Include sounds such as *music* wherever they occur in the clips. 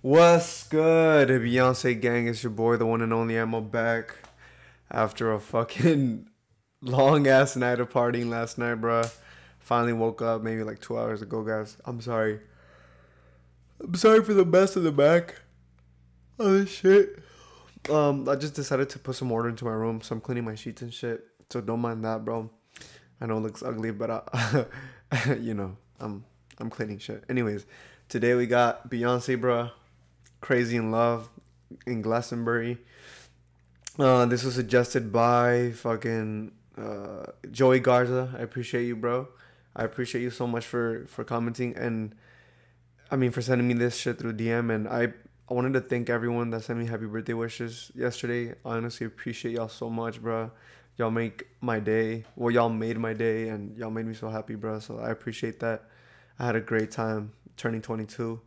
What's good, Beyonce gang? It's your boy, the one and only Ammo back after a fucking *laughs* long ass night of partying last night, bruh. Finally woke up maybe like two hours ago, guys. I'm sorry. I'm sorry for the mess in the back. Oh shit. Um, I just decided to put some order into my room, so I'm cleaning my sheets and shit. So don't mind that, bro. I know it looks ugly, but I, *laughs* you know, I'm I'm cleaning shit. Anyways, today we got Beyonce, bruh. Crazy in Love in Glastonbury. Uh, this was suggested by fucking uh, Joey Garza. I appreciate you, bro. I appreciate you so much for for commenting and I mean for sending me this shit through DM. And I I wanted to thank everyone that sent me happy birthday wishes yesterday. I honestly appreciate y'all so much, bro. Y'all make my day. Well, y'all made my day, and y'all made me so happy, bro. So I appreciate that. I had a great time turning 22.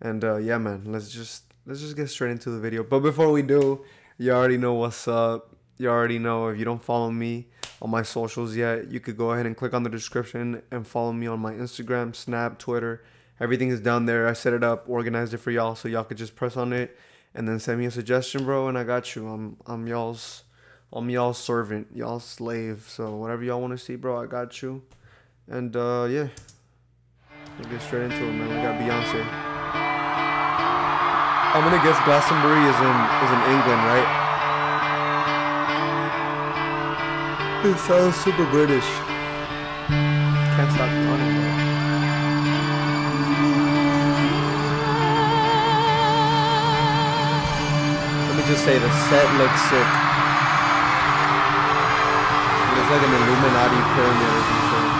And uh, yeah, man, let's just let's just get straight into the video. But before we do, you already know what's up. You already know if you don't follow me on my socials yet, you could go ahead and click on the description and follow me on my Instagram, Snap, Twitter. Everything is down there. I set it up, organized it for y'all, so y'all could just press on it and then send me a suggestion, bro. And I got you. I'm I'm y'all's I'm y'all's servant, y'all's slave. So whatever y'all want to see, bro, I got you. And uh, yeah, let's get straight into it, man. We got Beyonce. I'm gonna guess Glastonbury is in is in England, right? It sounds super British. Can't stop yawning, bro. Let me just say the set looks sick. It's like an Illuminati pyramid or something.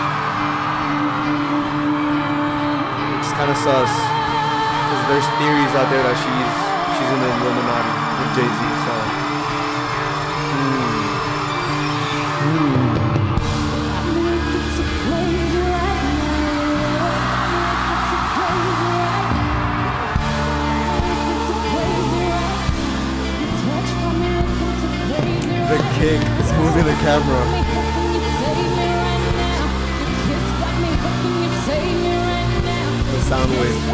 It's kind of sus. Cause there's theories out there that she's she's in the Illuminati with Jay Z. So. Hmm. The kick is moving the camera. The sound waves,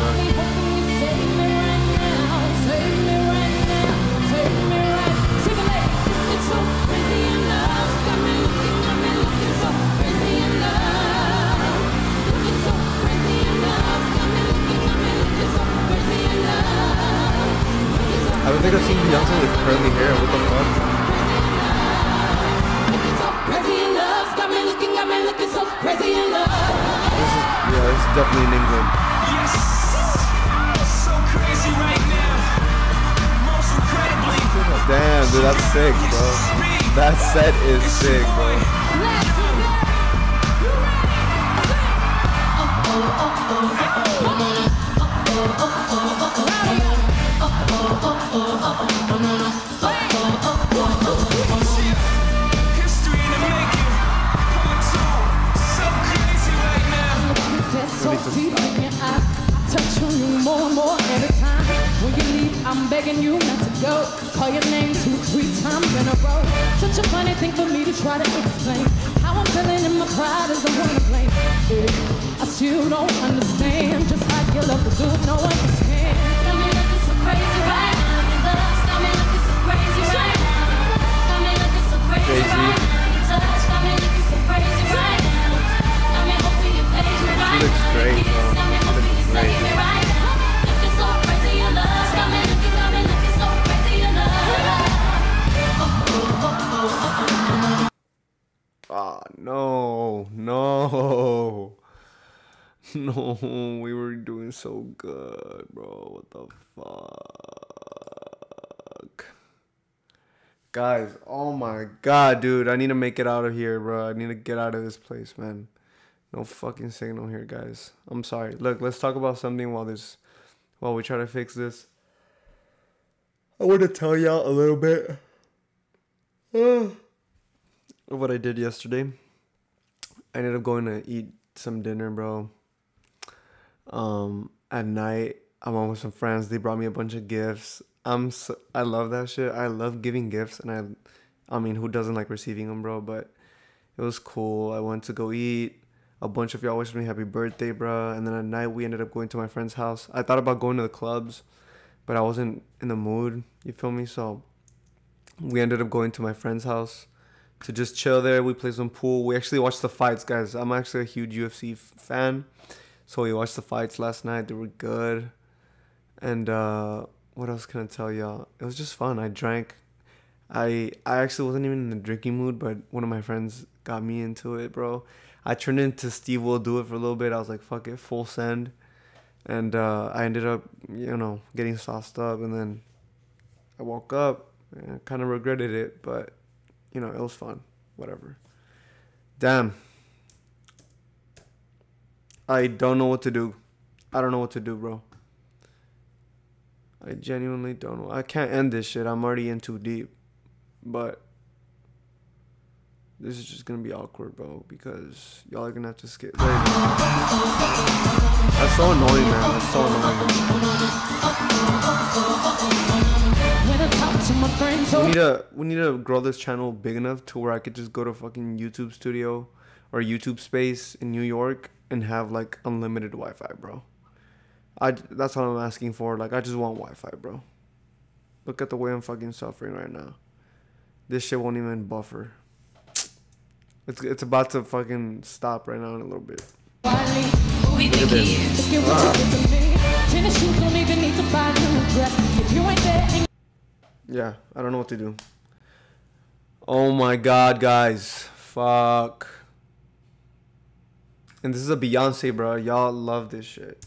Beyonce with curly hair. What the fuck? This is yeah, is definitely in England. Yes, so crazy right now. Most incredibly. Damn, dude, that's sick, bro. That set is sick, bro. History in the making. Part two. So crazy right now. That's so deep in your eye. I touch on you more and more every time. When you leave, I'm begging you not to go. Call your name two, three times in a row. Such a funny thing for me to try to explain. How I'm feeling in my pride is the one I still don't understand just how your love is doing. No one can. Looking, got me looking so crazy, your love. Ah, no, no, *laughs* no. We were doing so good, bro. What the fuck, guys? Oh my god, dude! I need to make it out of here, bro. I need to get out of this place, man. No fucking signal here, guys. I'm sorry. Look, let's talk about something while this, while we try to fix this. I want to tell y'all a little bit. of what I did yesterday. I ended up going to eat some dinner, bro. Um, at night, I went with some friends. They brought me a bunch of gifts. I'm so, I love that shit. I love giving gifts, and I, I mean, who doesn't like receiving them, bro? But it was cool. I went to go eat. A bunch of y'all wished me happy birthday, bro. And then at night we ended up going to my friend's house. I thought about going to the clubs, but I wasn't in the mood. You feel me? So we ended up going to my friend's house to just chill there. We played some pool. We actually watched the fights, guys. I'm actually a huge UFC f- fan, so we watched the fights last night. They were good. And uh, what else can I tell y'all? It was just fun. I drank. I I actually wasn't even in the drinking mood, but one of my friends got me into it, bro. I turned into Steve will do it for a little bit. I was like, fuck it, full send. And uh, I ended up, you know, getting sauced up. And then I woke up and kind of regretted it, but, you know, it was fun. Whatever. Damn. I don't know what to do. I don't know what to do, bro. I genuinely don't know. I can't end this shit. I'm already in too deep. But this is just gonna be awkward, bro, because y'all are gonna have to skip. That's so annoying, man. That's so annoying. We need to we need to grow this channel big enough to where I could just go to fucking YouTube studio or YouTube space in New York and have like unlimited Wi-Fi, bro. I that's what I'm asking for. Like I just want Wi-Fi, bro. Look at the way I'm fucking suffering right now. This shit won't even buffer. It's it's about to fucking stop right now in a little bit. quietly, Who we think he is? get what you get to me. Tennis shoes don't even need to buy new dress. If you ain't there, ain't Yeah, I don't know what to do. Oh my god, guys. Fuck. And this is a Beyonce, bro. Y'all love this shit.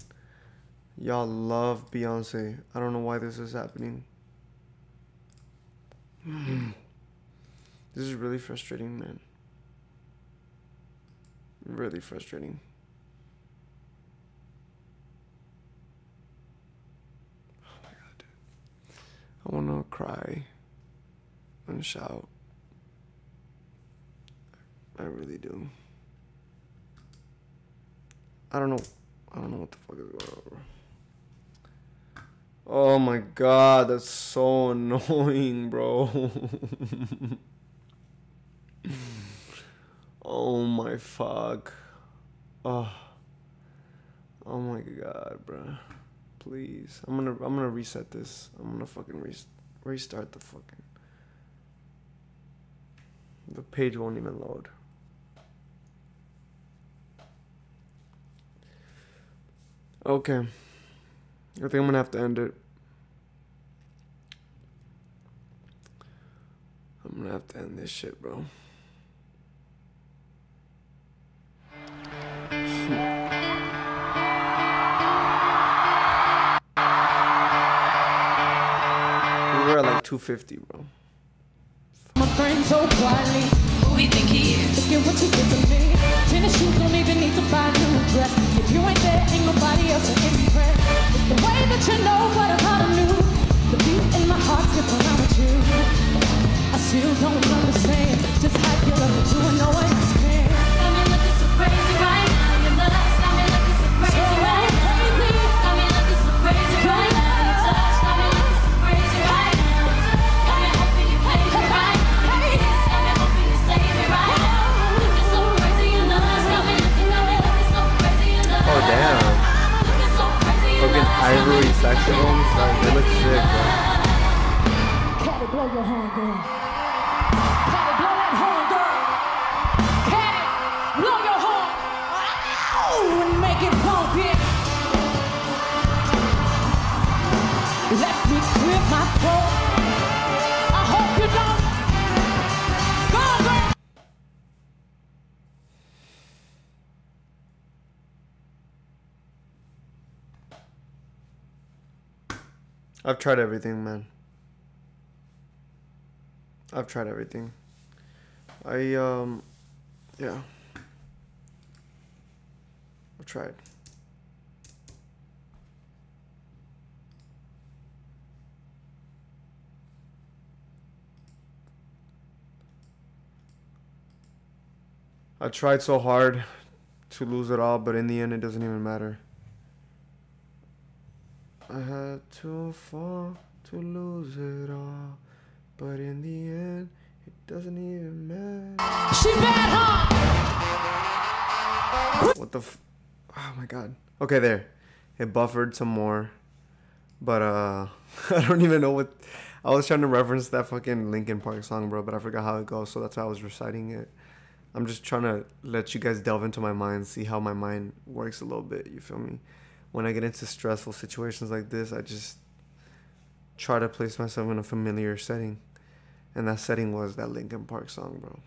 Y'all love Beyonce. I don't know why this is happening. This is really frustrating, man. Really frustrating. Oh my god, dude. I want to cry and shout. I really do. I don't know. I don't know what the fuck is going on. Oh my god, that's so annoying, bro. *laughs* oh my fuck. Oh. Oh my god, bro. Please. I'm gonna I'm gonna reset this. I'm gonna fucking re- restart the fucking the page won't even load. Okay. I think I'm gonna have to end it. I'm gonna have to end this shit, bro. We were at like 250, bro. my friends so quietly. Who we think he is? Get what you get to me. Tennis shoes don't even need to buy new dress. If you ain't there, ain't nobody else to impress. It's the you know what I thought I knew. The beat in my heart skips around with you. I still don't understand just how you love me to know girl. Blow that horn, girl. Blow your horn. And make it. Let me my throat. I hope you don't. Go girl. I've tried everything, man. I've tried everything. I um yeah. I've tried. I tried so hard to lose it all, but in the end it doesn't even matter. I had to fall to lose it all, but in the end, it doesn't even matter. She bad, huh? What the? F- oh my god. Okay, there. It buffered some more. But uh, *laughs* I don't even know what. I was trying to reference that fucking Linkin Park song, bro, but I forgot how it goes, so that's why I was reciting it. I'm just trying to let you guys delve into my mind, see how my mind works a little bit. You feel me? When I get into stressful situations like this, I just try to place myself in a familiar setting, and that setting was that Linkin Park song, bro.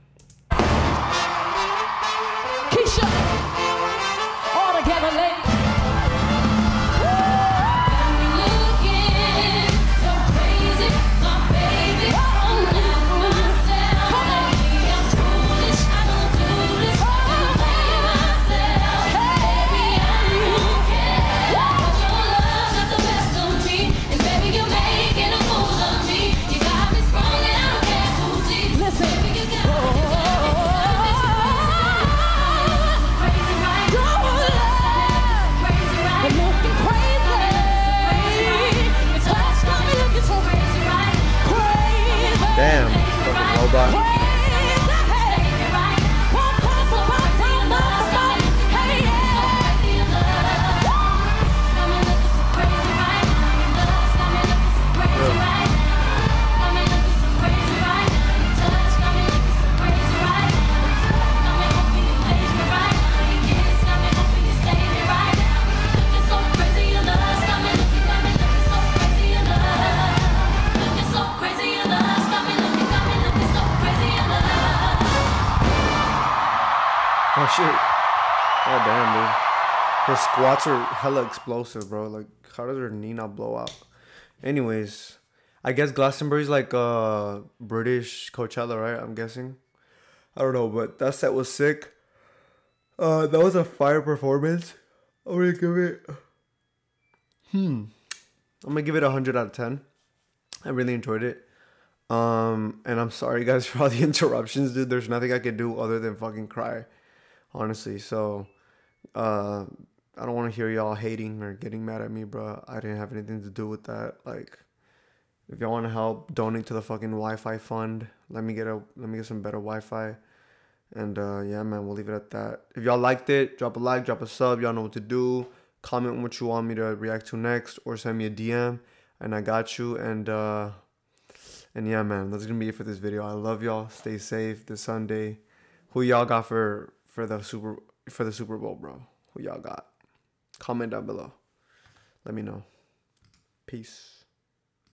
Oh shit. God damn, dude. Her squats are hella explosive, bro. Like, how does her knee not blow out? Anyways, I guess Glastonbury's like uh British Coachella, right? I'm guessing. I don't know, but that set was sick. Uh, that was a fire performance. I'm gonna give it. Hmm. I'm gonna give it a hundred out of ten. I really enjoyed it. Um, and I'm sorry guys *laughs* for all the interruptions, dude. There's nothing I could do other than fucking cry, honestly. So, uh, I don't want to hear y'all hating or getting mad at me, bro. I didn't have anything to do with that. Like, if y'all want to help, donate to the fucking Wi-Fi fund. Let me get a let me get some better Wi-Fi. And uh, yeah, man, we'll leave it at that. If y'all liked it, drop a like, drop a sub. Y'all know what to do. Comment what you want me to react to next, or send me a DM, and I got you. And uh, and yeah, man, that's gonna be it for this video. I love y'all. Stay safe this Sunday. Who y'all got for for the super for the Super Bowl, bro? Who y'all got? Comment down below. Let me know. Peace.